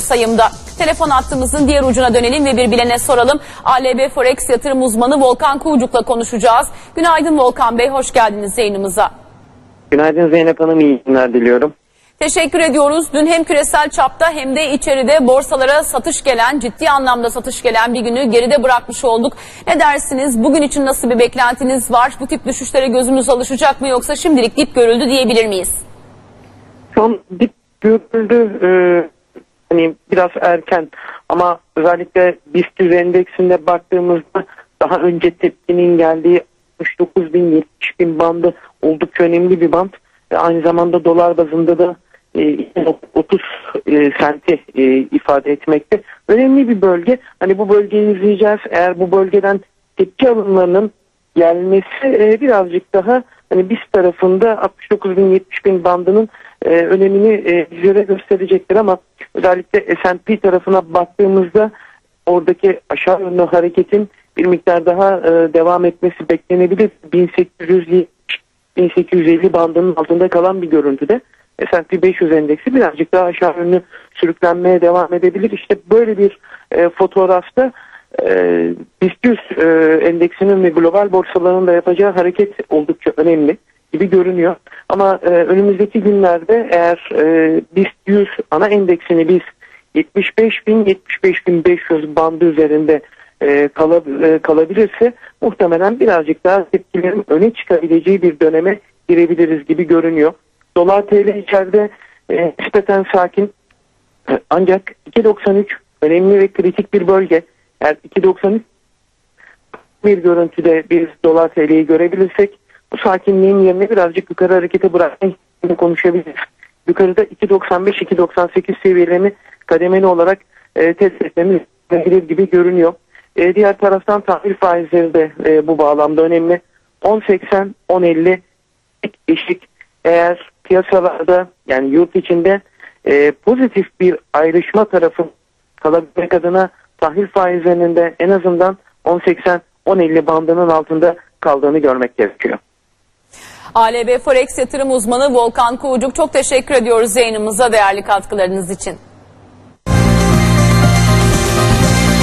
sayımda. Telefon hattımızın diğer ucuna dönelim ve bir bilene soralım. ALB Forex yatırım uzmanı Volkan Kuğucuk'la konuşacağız. Günaydın Volkan Bey, hoş geldiniz yayınımıza. Günaydın Zeynep Hanım, iyi günler diliyorum. Teşekkür ediyoruz. Dün hem küresel çapta hem de içeride borsalara satış gelen, ciddi anlamda satış gelen bir günü geride bırakmış olduk. Ne dersiniz? Bugün için nasıl bir beklentiniz var? Bu tip düşüşlere gözümüz alışacak mı yoksa şimdilik dip görüldü diyebilir miyiz? Son dip görüldü, e, hani biraz erken ama özellikle BIST endeksinde baktığımızda daha önce tepkinin geldiği 69 bin 70 bin bandı oldukça önemli bir band. Ve aynı zamanda dolar bazında da e, 30 e, senti e, ifade etmekte. Önemli bir bölge. Hani bu bölgeyi izleyeceğiz. Eğer bu bölgeden tepki alımlarının gelmesi e, birazcık daha hani BIST tarafında 69 bin 70 bin bandının e, önemini e, bizlere gösterecektir ama özellikle S&P tarafına baktığımızda oradaki aşağı yönlü hareketin bir miktar daha e, devam etmesi beklenebilir. 1870 1850 bandının altında kalan bir görüntüde S&P 500 endeksi birazcık daha aşağı yönlü sürüklenmeye devam edebilir. İşte böyle bir e, fotoğrafta e, BIST 100 e, endeksinin ve global borsaların da yapacağı hareket oldukça önemli gibi görünüyor. Ama e, önümüzdeki günlerde eğer e, BIST 100 ana endeksini biz 75.000-75.500 bandı üzerinde e, kalab e, kalabilirse muhtemelen birazcık daha tepkilerin öne çıkabileceği bir döneme girebiliriz gibi görünüyor. Dolar TL içeride e, nispeten sakin E, ancak 2.93 önemli ve kritik bir bölge. Eğer 2.93 bir görüntüde biz dolar TL'yi görebilirsek bu sakinliğin yerine birazcık yukarı harekete bırakma konuşabiliriz. Yukarıda 2.95-2.98 seviyelerini kademeli olarak e, test etmemiz gerekir gibi görünüyor. E, diğer taraftan tahvil faizleri de e, bu bağlamda önemli. 10.80-10.50 eşik eğer piyasalarda yani yurt içinde e, pozitif bir ayrışma tarafı kalabilmek adına tahvil faizlerinin de en azından 10.80-10.50 bandının altında kaldığını görmek gerekiyor. ALB Forex yatırım uzmanı Volkan Kuğucuk çok teşekkür ediyoruz yayınımıza değerli katkılarınız için.